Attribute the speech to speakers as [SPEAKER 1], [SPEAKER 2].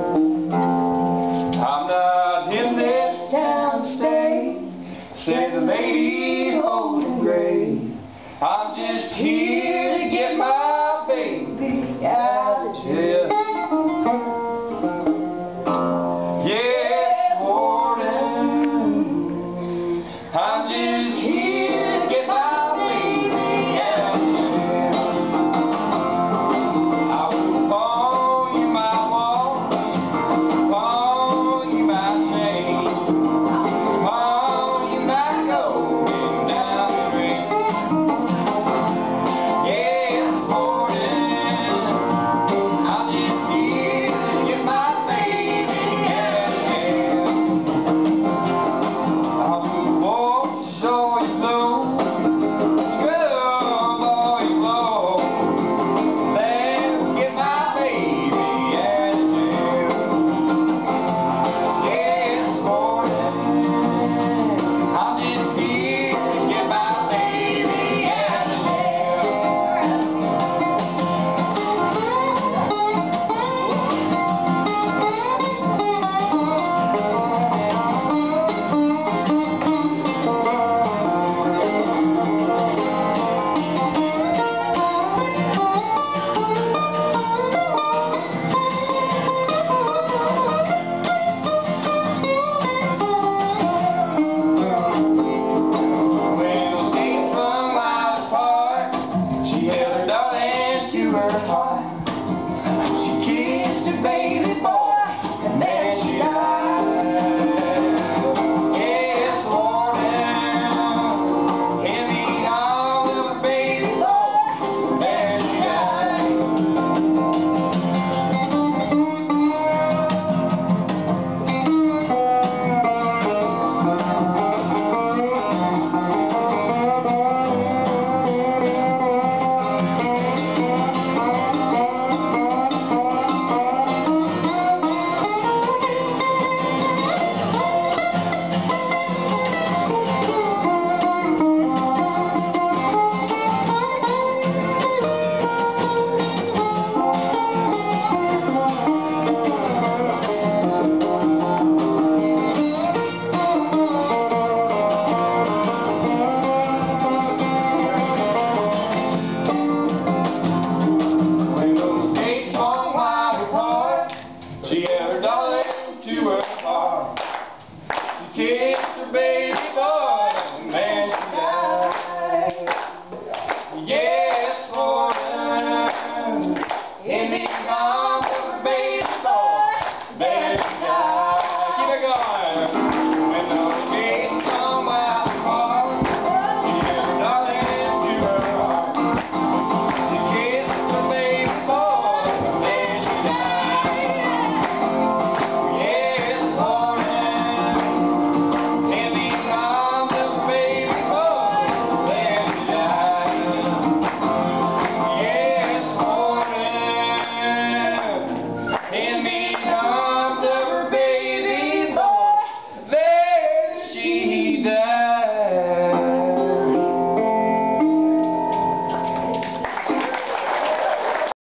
[SPEAKER 1] I'm not in this town to stay. said the lady holding gray. I'm just here to get my baby. Hey!